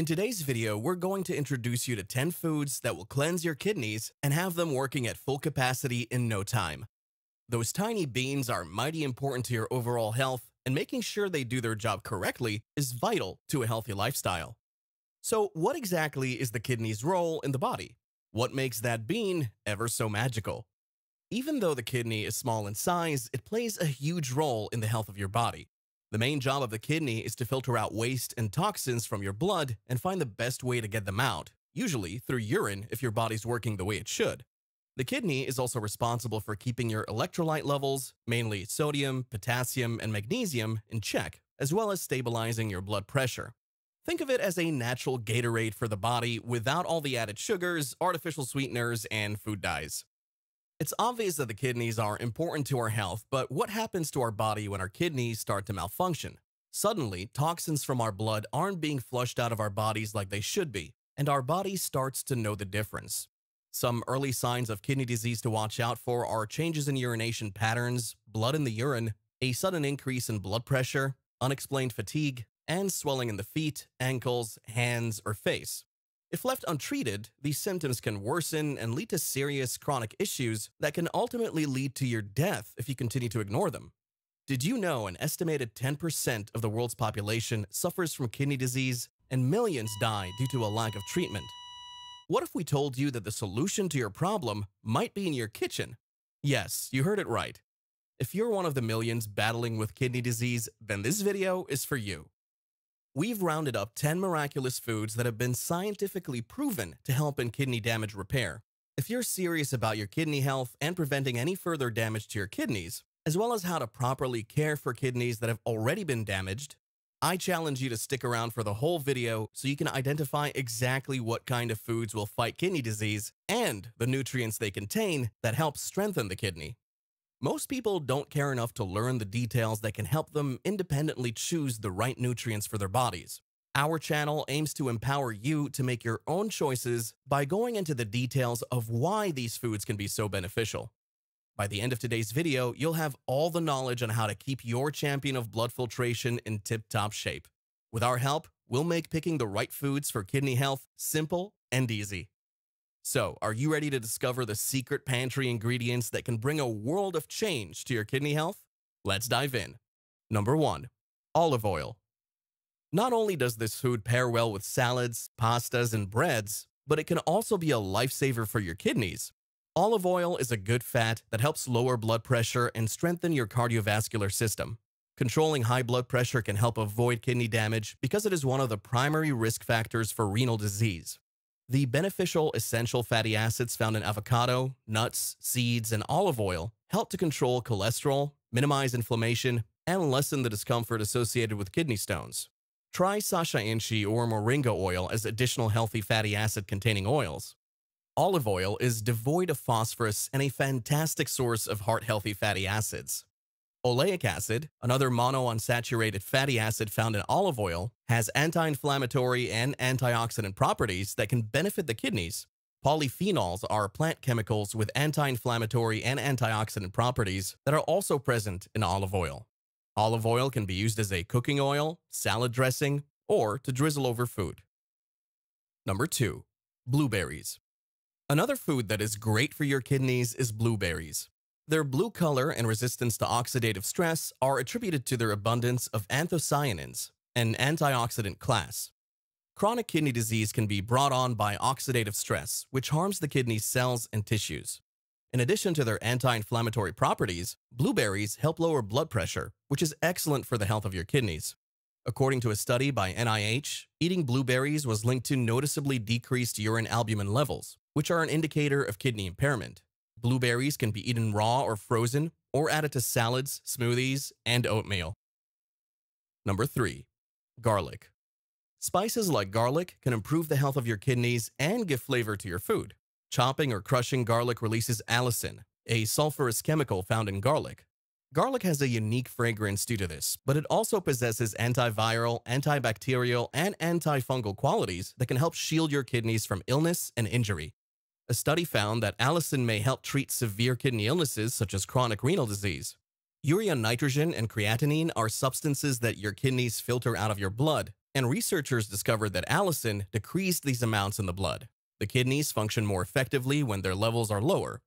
In today's video, we're going to introduce you to 10 foods that will cleanse your kidneys and have them working at full capacity in no time. Those tiny beans are mighty important to your overall health, and making sure they do their job correctly is vital to a healthy lifestyle. So, what exactly is the kidney's role in the body? What makes that bean ever so magical? Even though the kidney is small in size, it plays a huge role in the health of your body. The main job of the kidney is to filter out waste and toxins from your blood and find the best way to get them out, usually through urine if your body's working the way it should. The kidney is also responsible for keeping your electrolyte levels, mainly sodium, potassium, and magnesium, in check, as well as stabilizing your blood pressure. Think of it as a natural Gatorade for the body without all the added sugars, artificial sweeteners, and food dyes. It's obvious that the kidneys are important to our health, but what happens to our body when our kidneys start to malfunction? Suddenly, toxins from our blood aren't being flushed out of our bodies like they should be, and our body starts to know the difference. Some early signs of kidney disease to watch out for are changes in urination patterns, blood in the urine, a sudden increase in blood pressure, unexplained fatigue, and swelling in the feet, ankles, hands, or face. If left untreated, these symptoms can worsen and lead to serious chronic issues that can ultimately lead to your death if you continue to ignore them. Did you know an estimated 10% of the world's population suffers from kidney disease and millions die due to a lack of treatment? What if we told you that the solution to your problem might be in your kitchen? Yes, you heard it right. If you're one of the millions battling with kidney disease, then this video is for you. We've rounded up 10 miraculous foods that have been scientifically proven to help in kidney damage repair. If you're serious about your kidney health and preventing any further damage to your kidneys, as well as how to properly care for kidneys that have already been damaged, I challenge you to stick around for the whole video so you can identify exactly what kind of foods will fight kidney disease and the nutrients they contain that help strengthen the kidney. Most people don't care enough to learn the details that can help them independently choose the right nutrients for their bodies. Our channel aims to empower you to make your own choices by going into the details of why these foods can be so beneficial. By the end of today's video, you'll have all the knowledge on how to keep your champion of blood filtration in tip-top shape. With our help, we'll make picking the right foods for kidney health simple and easy. So, are you ready to discover the secret pantry ingredients that can bring a world of change to your kidney health? Let's dive in. Number 1. Olive oil. Not only does this food pair well with salads, pastas, and breads, but it can also be a lifesaver for your kidneys. Olive oil is a good fat that helps lower blood pressure and strengthen your cardiovascular system. Controlling high blood pressure can help avoid kidney damage because it is one of the primary risk factors for renal disease. The beneficial essential fatty acids found in avocado, nuts, seeds, and olive oil help to control cholesterol, minimize inflammation, and lessen the discomfort associated with kidney stones. Try Sacha Inchi or Moringa oil as additional healthy fatty acid containing oils. Olive oil is devoid of phosphorus and a fantastic source of heart-healthy fatty acids. Oleic acid, another monounsaturated fatty acid found in olive oil, has anti-inflammatory and antioxidant properties that can benefit the kidneys. Polyphenols are plant chemicals with anti-inflammatory and antioxidant properties that are also present in olive oil. Olive oil can be used as a cooking oil, salad dressing, or to drizzle over food. Number 2. Blueberries. Another food that is great for your kidneys is blueberries. Their blue color and resistance to oxidative stress are attributed to their abundance of anthocyanins, an antioxidant class. Chronic kidney disease can be brought on by oxidative stress, which harms the kidney's cells and tissues. In addition to their anti-inflammatory properties, blueberries help lower blood pressure, which is excellent for the health of your kidneys. According to a study by NIH, eating blueberries was linked to noticeably decreased urine albumin levels, which are an indicator of kidney impairment. Blueberries can be eaten raw or frozen, or added to salads, smoothies, and oatmeal. Number 3. Garlic. Spices like garlic can improve the health of your kidneys and give flavor to your food. Chopping or crushing garlic releases allicin, a sulfurous chemical found in garlic. Garlic has a unique fragrance due to this, but it also possesses antiviral, antibacterial, and antifungal qualities that can help shield your kidneys from illness and injury. A study found that allicin may help treat severe kidney illnesses such as chronic renal disease. Urea nitrogen and creatinine are substances that your kidneys filter out of your blood, and researchers discovered that allicin decreased these amounts in the blood. The kidneys function more effectively when their levels are lower.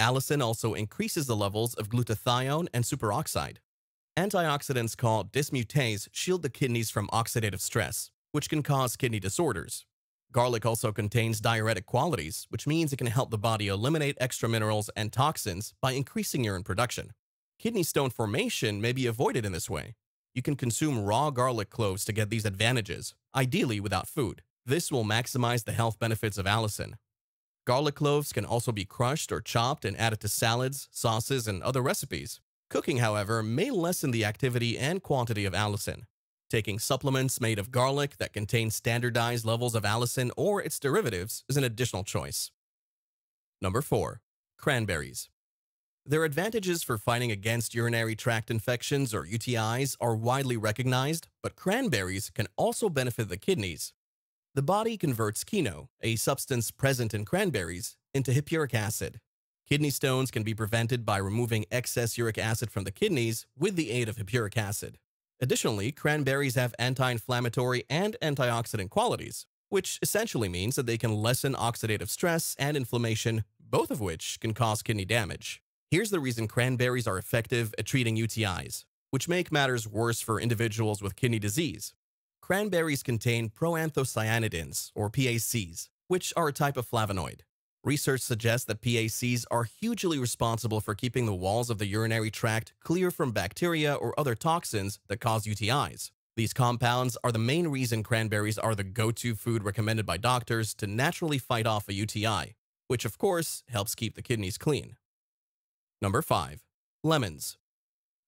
Allicin also increases the levels of glutathione and superoxide. Antioxidants called dismutase shield the kidneys from oxidative stress, which can cause kidney disorders. Garlic also contains diuretic qualities, which means it can help the body eliminate extra minerals and toxins by increasing urine production. Kidney stone formation may be avoided in this way. You can consume raw garlic cloves to get these advantages, ideally without food. This will maximize the health benefits of allicin. Garlic cloves can also be crushed or chopped and added to salads, sauces, and other recipes. Cooking, however, may lessen the activity and quantity of allicin. Taking supplements made of garlic that contain standardized levels of allicin or its derivatives is an additional choice. Number 4. Cranberries. Their advantages for fighting against urinary tract infections or UTIs are widely recognized, but cranberries can also benefit the kidneys. The body converts kino, a substance present in cranberries, into hippuric acid. Kidney stones can be prevented by removing excess uric acid from the kidneys with the aid of hippuric acid. Additionally, cranberries have anti-inflammatory and antioxidant qualities, which essentially means that they can lessen oxidative stress and inflammation, both of which can cause kidney damage. Here's the reason cranberries are effective at treating UTIs, which make matters worse for individuals with kidney disease. Cranberries contain proanthocyanidins, or PACs, which are a type of flavonoid. Research suggests that PACs are hugely responsible for keeping the walls of the urinary tract clear from bacteria or other toxins that cause UTIs. These compounds are the main reason cranberries are the go-to food recommended by doctors to naturally fight off a UTI, which of course helps keep the kidneys clean. Number 5. Lemons.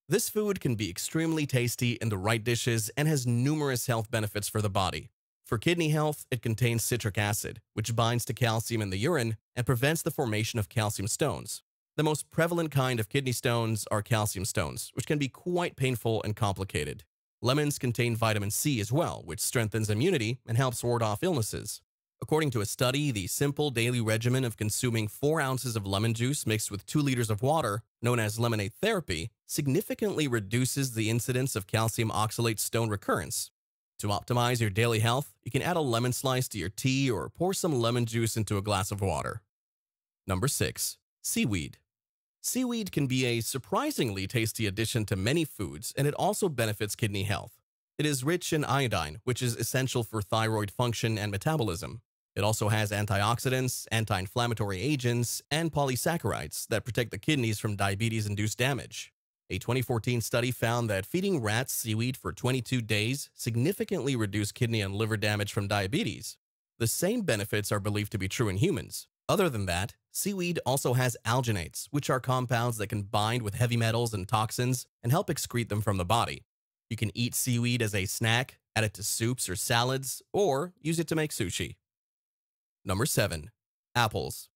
This food can be extremely tasty in the right dishes and has numerous health benefits for the body. For kidney health, it contains citric acid, which binds to calcium in the urine and prevents the formation of calcium stones. The most prevalent kind of kidney stones are calcium stones, which can be quite painful and complicated. Lemons contain vitamin C as well, which strengthens immunity and helps ward off illnesses. According to a study, the simple daily regimen of consuming 4 ounces of lemon juice mixed with 2 liters of water, known as lemonade therapy, significantly reduces the incidence of calcium oxalate stone recurrence, to optimize your daily health, you can add a lemon slice to your tea or pour some lemon juice into a glass of water. Number 6. Seaweed. Seaweed can be a surprisingly tasty addition to many foods and it also benefits kidney health. It is rich in iodine, which is essential for thyroid function and metabolism. It also has antioxidants, anti-inflammatory agents, and polysaccharides that protect the kidneys from diabetes-induced damage. A 2014 study found that feeding rats seaweed for 22 days significantly reduced kidney and liver damage from diabetes. The same benefits are believed to be true in humans. Other than that, seaweed also has alginates, which are compounds that can bind with heavy metals and toxins and help excrete them from the body. You can eat seaweed as a snack, add it to soups or salads, or use it to make sushi. Number 7. Apples.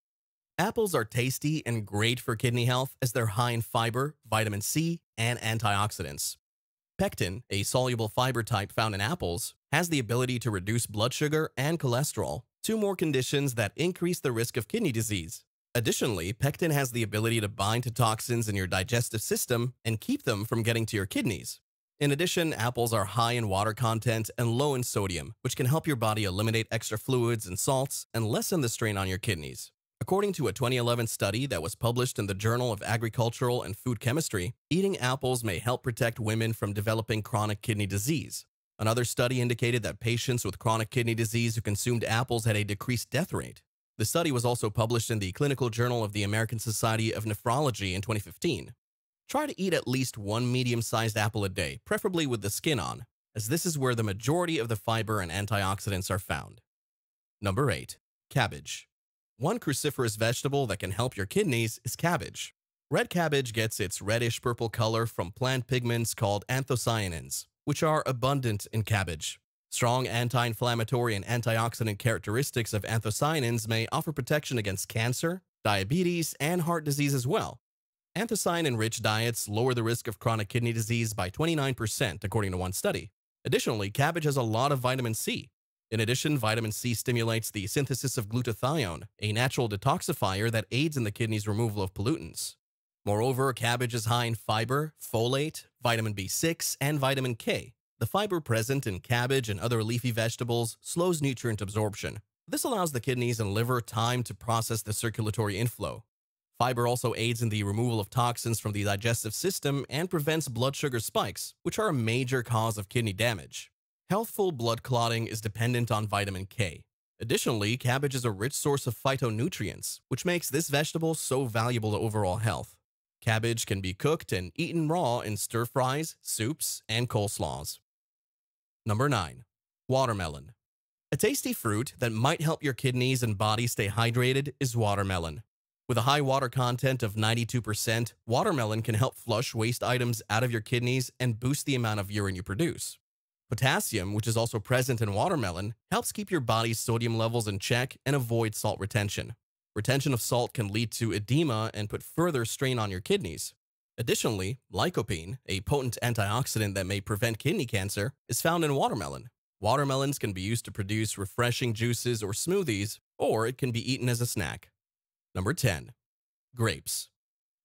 Apples are tasty and great for kidney health as they're high in fiber, vitamin C, and antioxidants. Pectin, a soluble fiber type found in apples, has the ability to reduce blood sugar and cholesterol, two more conditions that increase the risk of kidney disease. Additionally, pectin has the ability to bind to toxins in your digestive system and keep them from getting to your kidneys. In addition, apples are high in water content and low in sodium, which can help your body eliminate extra fluids and salts and lessen the strain on your kidneys. According to a 2011 study that was published in the Journal of Agricultural and Food Chemistry, eating apples may help protect women from developing chronic kidney disease. Another study indicated that patients with chronic kidney disease who consumed apples had a decreased death rate. The study was also published in the Clinical Journal of the American Society of Nephrology in 2015. Try to eat at least one medium-sized apple a day, preferably with the skin on, as this is where the majority of the fiber and antioxidants are found. Number 8. Cabbage. One cruciferous vegetable that can help your kidneys is cabbage. Red cabbage gets its reddish-purple color from plant pigments called anthocyanins, which are abundant in cabbage. Strong anti-inflammatory and antioxidant characteristics of anthocyanins may offer protection against cancer, diabetes, and heart disease as well. Anthocyanin-rich diets lower the risk of chronic kidney disease by 29%, according to one study. Additionally, cabbage has a lot of vitamin C, in addition, vitamin C stimulates the synthesis of glutathione, a natural detoxifier that aids in the kidney's removal of pollutants. Moreover, cabbage is high in fiber, folate, vitamin B6, and vitamin K, the fiber present in cabbage and other leafy vegetables slows nutrient absorption. This allows the kidneys and liver time to process the circulatory inflow. Fiber also aids in the removal of toxins from the digestive system and prevents blood sugar spikes, which are a major cause of kidney damage. Healthful blood clotting is dependent on vitamin K. Additionally, cabbage is a rich source of phytonutrients, which makes this vegetable so valuable to overall health. Cabbage can be cooked and eaten raw in stir fries, soups, and coleslaws. Number 9. Watermelon. A tasty fruit that might help your kidneys and body stay hydrated is watermelon. With a high water content of 92%, watermelon can help flush waste items out of your kidneys and boost the amount of urine you produce. Potassium, which is also present in watermelon, helps keep your body's sodium levels in check and avoid salt retention. Retention of salt can lead to edema and put further strain on your kidneys. Additionally, lycopene, a potent antioxidant that may prevent kidney cancer, is found in watermelon. Watermelons can be used to produce refreshing juices or smoothies, or it can be eaten as a snack. Number 10. Grapes.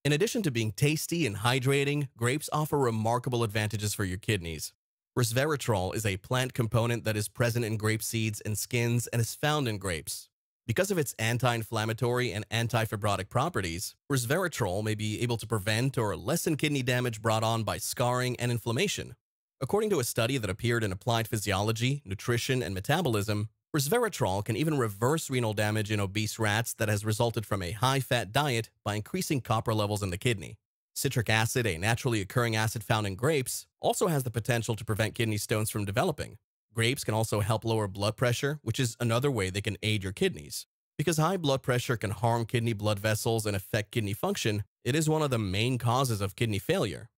In addition to being tasty and hydrating, grapes offer remarkable advantages for your kidneys. Resveratrol is a plant component that is present in grape seeds and skins and is found in grapes. Because of its anti-inflammatory and antifibrotic properties, resveratrol may be able to prevent or lessen kidney damage brought on by scarring and inflammation. According to a study that appeared in Applied Physiology, Nutrition, and Metabolism, resveratrol can even reverse renal damage in obese rats that has resulted from a high-fat diet by increasing copper levels in the kidney. Citric acid, a naturally occurring acid found in grapes, also has the potential to prevent kidney stones from developing. Grapes can also help lower blood pressure, which is another way they can aid your kidneys. Because high blood pressure can harm kidney blood vessels and affect kidney function, it is one of the main causes of kidney failure.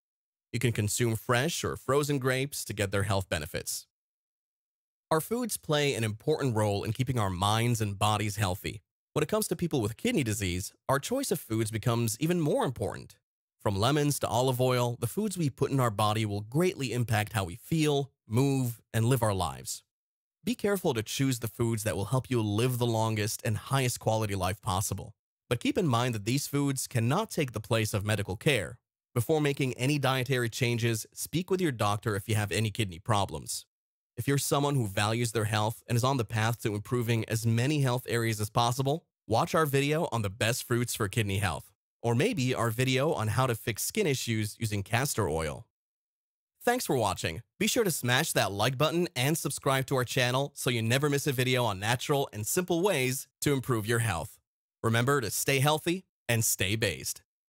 You can consume fresh or frozen grapes to get their health benefits. Our foods play an important role in keeping our minds and bodies healthy. When it comes to people with kidney disease, our choice of foods becomes even more important. From lemons to olive oil, the foods we put in our body will greatly impact how we feel, move, and live our lives. Be careful to choose the foods that will help you live the longest and highest quality life possible. But keep in mind that these foods cannot take the place of medical care. Before making any dietary changes, speak with your doctor if you have any kidney problems. If you're someone who values their health and is on the path to improving as many health areas as possible, watch our video on the best fruits for kidney health or maybe our video on how to fix skin issues using castor oil. Thanks for watching. Be sure to smash that like button and subscribe to our channel so you never miss a video on natural and simple ways to improve your health. Remember to stay healthy and stay based.